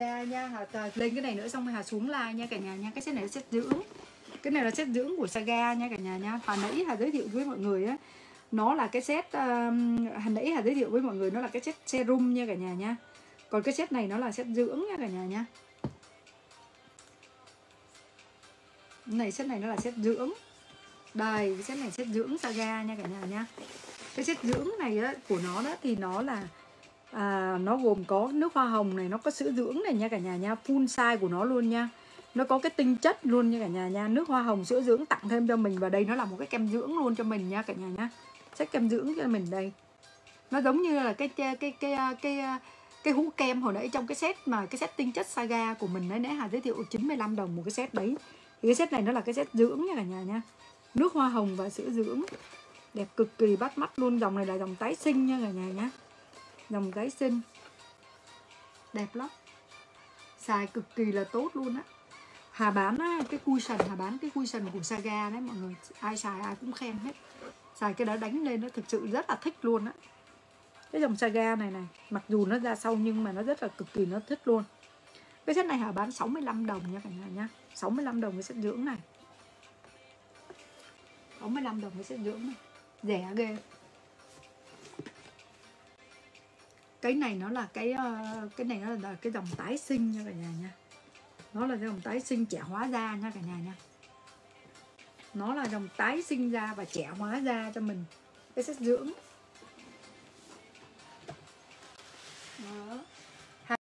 nha Hà, lên cái này nữa xong rồi Hà xuống like nha cả nhà nha cái set này là set dưỡng. Cái này là set dưỡng của Saga nha cả nhà nha. Hà nãy Hà giới thiệu với mọi người á nó là cái set um, Hà nãy Hà giới thiệu với mọi người nó là cái set serum nha cả nhà nha. Còn cái set này nó là set dưỡng nha cả nhà nha. Này set này nó là set dưỡng. Đây cái set này set dưỡng Saga nha cả nhà nha. Cái set dưỡng này á, của nó đó thì nó là à, nó gồm có nước hoa hồng này nó có sữa dưỡng này nha cả nhà nha full size của nó luôn nha. Nó có cái tinh chất luôn nha cả nhà nha nước hoa hồng sữa dưỡng tặng thêm cho mình. Và đây nó là một cái kem dưỡng luôn cho mình nha cả nhà nha. Sách kem dưỡng cho mình đây. Nó giống như là cái cái cái cái cái, cái hũ kem hồi nãy trong cái set mà cái set tinh chất saga của mình đấy nãy hà giới thiệu 95 đồng một cái set đấy. Thì cái set này nó là cái set dưỡng nha cả nhà nha. Nước hoa hồng và sữa dưỡng. Đẹp cực kỳ bắt mắt luôn. Dòng này là dòng tái sinh nha cả nhà nhá dòng giấy xinh, đẹp lắm. Xài cực kỳ là tốt luôn á. Hà bán á, cái cushion Hà bán cái cushion của Saga đấy mọi người ai xài ai cũng khen hết. Xài cái đó đánh lên nó thực sự rất là thích luôn á. Cái dòng Saga này này mặc dù nó ra sau nhưng mà nó rất là cực kỳ nó thích luôn. Cái set này Hà bán 65 đồng nha cả nhà nhá. 65 đồng cái set dưỡng này. 65 đồng cái set dưỡng này. Rẻ ghê. Cái này nó là cái ờ, cái này nó là cái dòng tái sinh nha cả nhà nha. Nó là dòng tái sinh trẻ hóa da nha cả nhà nha. Nó là dòng tái sinh da và trẻ hóa da cho mình. Cái chất dưỡng.